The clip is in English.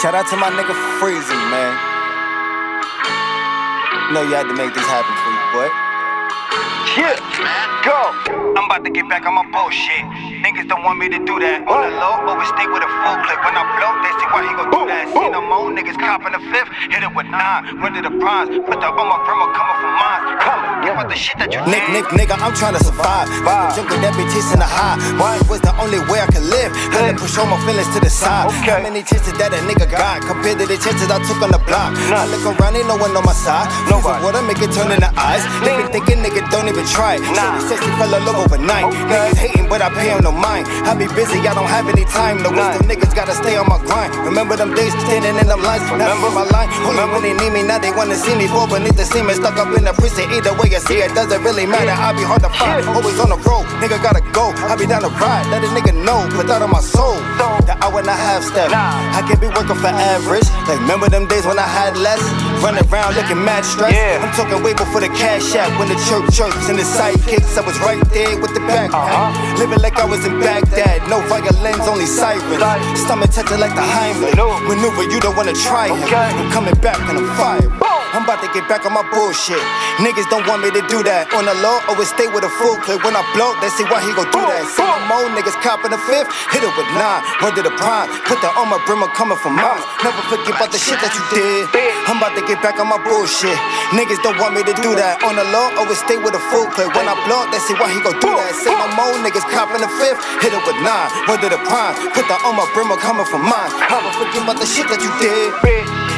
Shout out to my nigga Freezing, man. Know you had to make this happen for you, boy. Yeah, go. I'm about to get back on my bullshit. Niggas don't want me to do that. On the low, always stick with a full clip. When I blow, they say why he gon' do that. See no more niggas copping the fifth. Hit it with nine. Run to the bronze. Put the on my coming. Come, out the shit that you Nick. Nick, nigga, I'm trying to survive. Vibe. Jungle that be chasing the high. Wine was the only way I could live. Had to push all my feelings to the side. Okay. How many chances that a nigga got compared to the chances I took on the block? I look around, ain't no one on my side. Nobody. Freezing water make it turn in the eyes. They be thinking nigga don't even try. Nah. Shorty she fell in love overnight. Niggas hating, but I pay pay 'em no mind. I be busy, I don't have any time. No None. wisdom, niggas gotta stay on my grind. Remember them days standing in them lines? Now Remember? my line. Only when they need me, now they wanna see me. Fall beneath the semen, stuck up in the prison. Either way you see it, doesn't really matter. I be hard to find. Always on the road, nigga gotta go. I be down the ride, let a nigga know. Put that on my soul. So- The hour and a half step. Nah. I can't be working for average. Like, remember them days when I had less? Running around looking mad stressed. Yeah. I'm talking way before the cash app. When the church chirps and the sidekicks, I was right there with the backpack. Uh-huh. Living like I was in Baghdad. No violins, only sirens. Siren. Stomach touching like the Heimlich. No. Maneuver, you don't wanna try it. I'm coming back and I'm fired. I'm about to get back on my bullshit. Niggas don't want me to do that. On the low, always stay with a full clip. When I blow, they see why he gon' do that. See my mo niggas copping a fifth. Hit it with nine, run to the prime. Put that on my brimmer coming from mine. Never forget about the shit that you did. I'm about to get back on my bullshit. Niggas don't want me to do that. On the low, always stay with a full clip. When I blow, they see why he gon' do that. Say my mo niggas copping a fifth. Hit it with nine, run to the prime. Put that on my brimmer coming from mine. Never forget about the shit that you did.